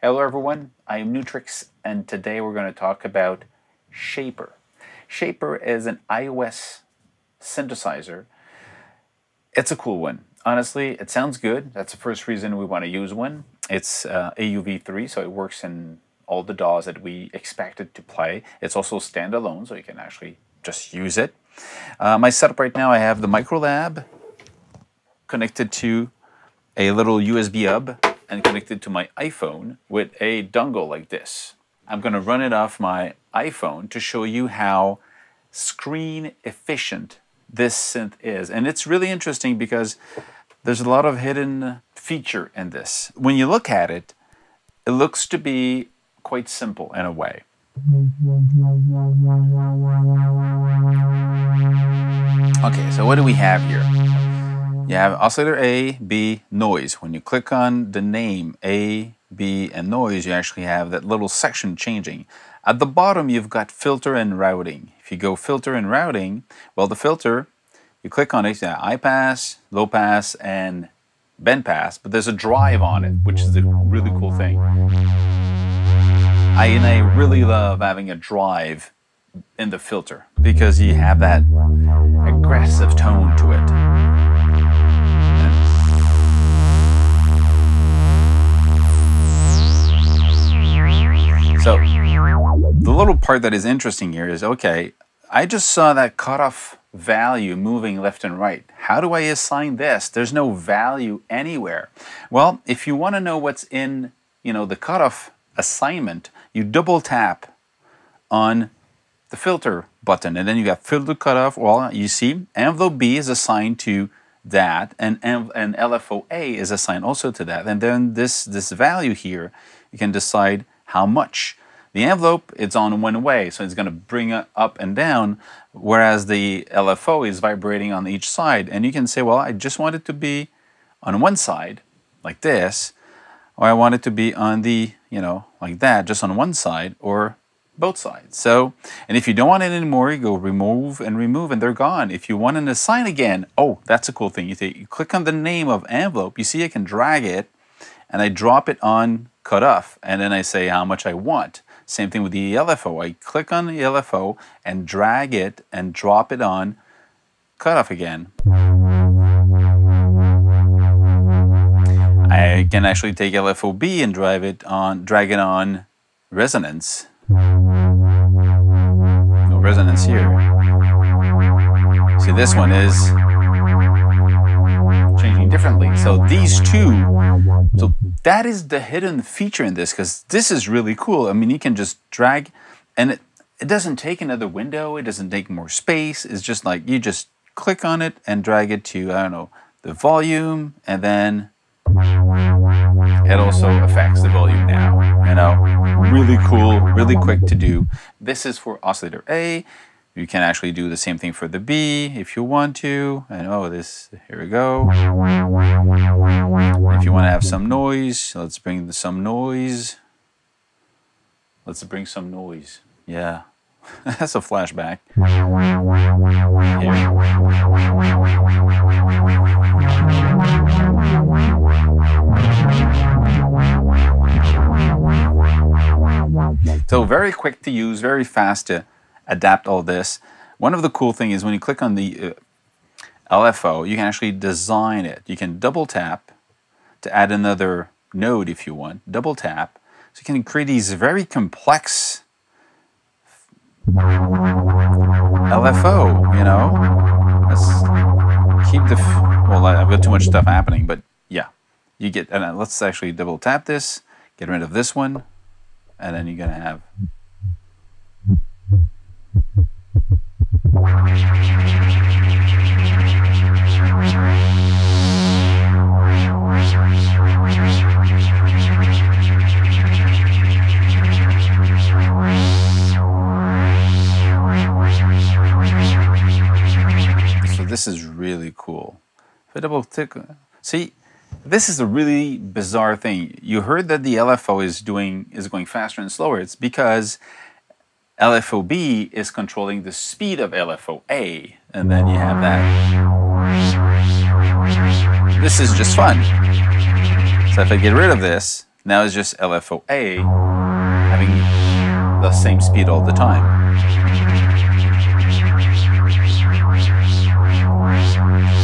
Hello everyone, I am Nu-Trix and today we're going to talk about Shaper. Shaper is an iOS synthesizer. It's a cool one. Honestly, it sounds good. That's the first reason we want to use one. It's uh, AUV3, so it works in all the DAWs that we expected to play. It's also standalone, so you can actually just use it. Uh, my setup right now, I have the Microlab connected to a little USB hub and connected to my iPhone with a dongle like this. I'm going to run it off my iPhone to show you how screen efficient this synth is. And it's really interesting because there's a lot of hidden feature in this. When you look at it, it looks to be quite simple in a way. Okay, so what do we have here? You have oscillator A, B, noise. When you click on the name A, B, and noise, you actually have that little section changing. At the bottom, you've got filter and routing. If you go filter and routing, well, the filter, you click on it, uh, high pass, low pass, and band pass, but there's a drive on it, which is a really cool thing. I, and I really love having a drive in the filter because you have that aggressive tone to it. So the little part that is interesting here is, okay, I just saw that cutoff value moving left and right. How do I assign this? There's no value anywhere. Well, if you want to know what's in, you know, the cutoff assignment, you double tap on the filter button and then you got filter cutoff. Well, you see envelope B is assigned to that and, and LFO A is assigned also to that. And then this, this value here, you can decide how much. The envelope, it's on one way, so it's going to bring it up and down, whereas the LFO is vibrating on each side. And you can say, well, I just want it to be on one side, like this, or I want it to be on the, you know, like that, just on one side, or both sides. So, and if you don't want it anymore, you go remove and remove and they're gone. If you want to assign again, oh, that's a cool thing. You, take, you click on the name of envelope, you see I can drag it and I drop it on cutoff and then I say how much I want. Same thing with the LFO. I click on the LFO and drag it and drop it on cutoff again. I can actually take LFOB and drive it on, drag it on resonance. No resonance here. See, this one is changing differently. So these two, so that is the hidden feature in this because this is really cool. I mean, you can just drag and it, it doesn't take another window. It doesn't take more space. It's just like you just click on it and drag it to, I don't know, the volume and then it also affects the volume now. You know, really cool, really quick to do. This is for oscillator A. You can actually do the same thing for the B if you want to. And oh, this, here we go. If you want to have some noise, let's bring some noise. Let's bring some noise. Yeah, that's a flashback. So very quick to use, very fast to adapt all this. One of the cool things is when you click on the uh, LFO, you can actually design it. You can double tap to add another node if you want, double tap. So you can create these very complex LFO, you know. Let's keep the, well, I've got too much stuff happening, but yeah. You get, and uh, let's actually double tap this, get rid of this one, and then you're going to have this is really cool. Double see, this is a really bizarre thing. You heard that the LFO is doing is going faster and slower. It's because LFOB is controlling the speed of LFOA, and then you have that. This is just fun. So if I get rid of this, Now it's just LFO-A having the same speed all the time.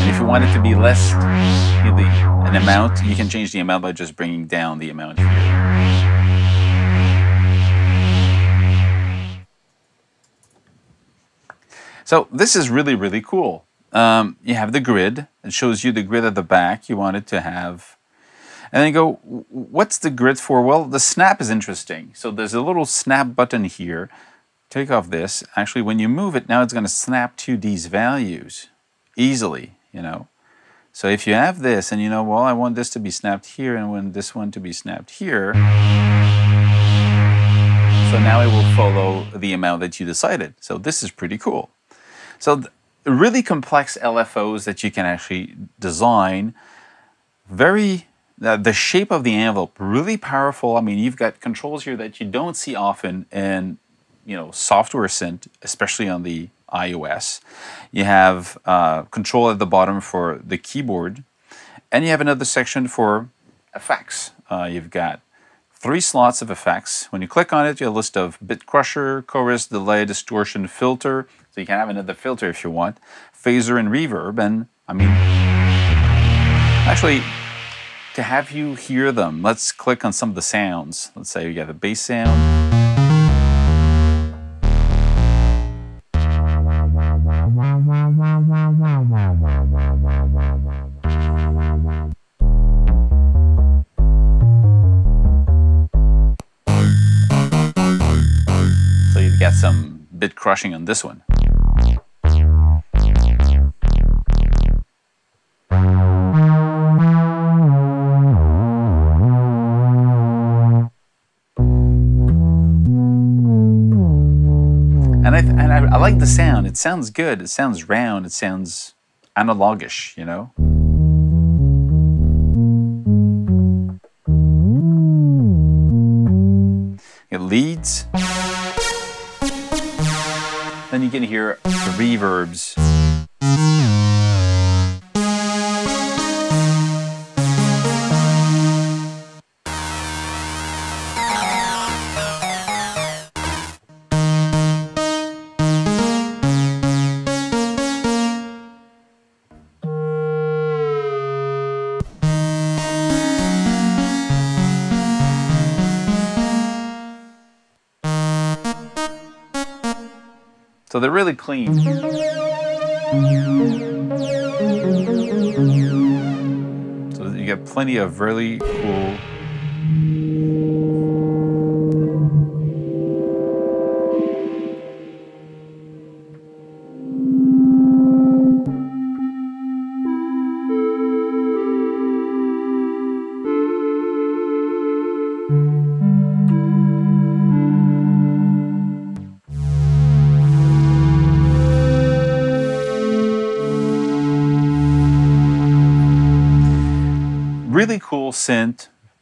And if you want it to be less, an amount, you can change the amount by just bringing down the amount here. So this is really, really cool. Um, you have the grid. It shows you the grid at the back you want it to have. And then you go, what's the grid for? Well, the snap is interesting. So there's a little snap button here. Take off this. Actually, when you move it, now it's going to snap to these values easily, you know. So if you have this and you know, well, I want this to be snapped here and I want this one to be snapped here. So now it will follow the amount that you decided. So this is pretty cool. So really complex LFOs that you can actually design. Very, uh, the shape of the envelope, really powerful. I mean, you've got controls here that you don't see often in, you know, software synth, especially on the iOS. You have uh, control at the bottom for the keyboard, and you have another section for effects. Uh, you've got three slots of effects. When you click on it, you have a list of bit crusher, chorus, delay, distortion, filter. So you can have another filter if you want, phaser and reverb. And I mean, actually, to have you hear them, let's click on some of the sounds. Let's say you have a bass sound. Bit crushing on this one. And I, and I, I like the sound. It sounds good. It sounds round. It sounds analogish, you know? You can hear the reverbs. So they're really clean. So you get plenty of really cool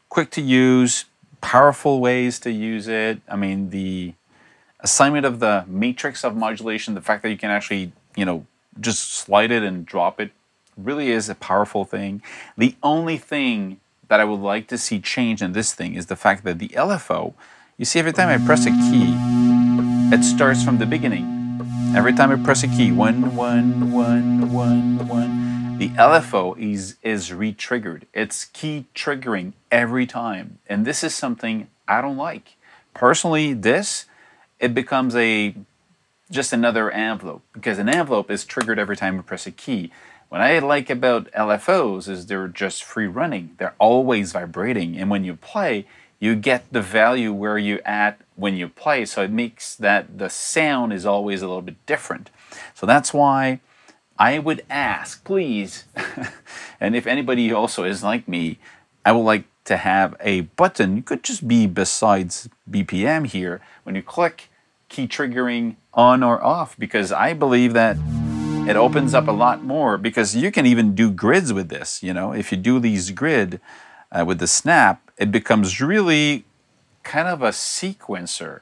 quick to use, powerful ways to use it. I mean, the assignment of the matrix of modulation, the fact that you can actually, you know, just slide it and drop it really is a powerful thing. The only thing that I would like to see change in this thing is the fact that the LFO, you see every time I press a key, it starts from the beginning. Every time I press a key, one, one, one, one, one, the LFO is, is re-triggered. It's key triggering every time. And this is something I don't like. Personally, this, it becomes a just another envelope because an envelope is triggered every time you press a key. What I like about LFOs is they're just free running. They're always vibrating. And when you play, you get the value where you at when you play. So it makes that the sound is always a little bit different. So that's why I would ask, please, and if anybody also is like me, I would like to have a button. You could just be besides BPM here. When you click key triggering on or off, because I believe that it opens up a lot more because you can even do grids with this. You know, if you do these grid uh, with the snap, it becomes really kind of a sequencer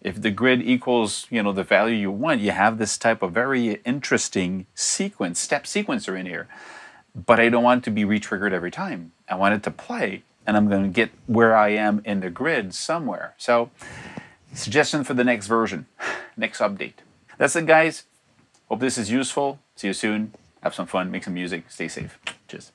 if the grid equals you know the value you want, you have this type of very interesting sequence, step sequencer in here. But I don't want to be retriggered every time. I want it to play and I'm going to get where I am in the grid somewhere. So, suggestion for the next version, next update. That's it, guys. Hope this is useful. See you soon. Have some fun, make some music, stay safe. Cheers.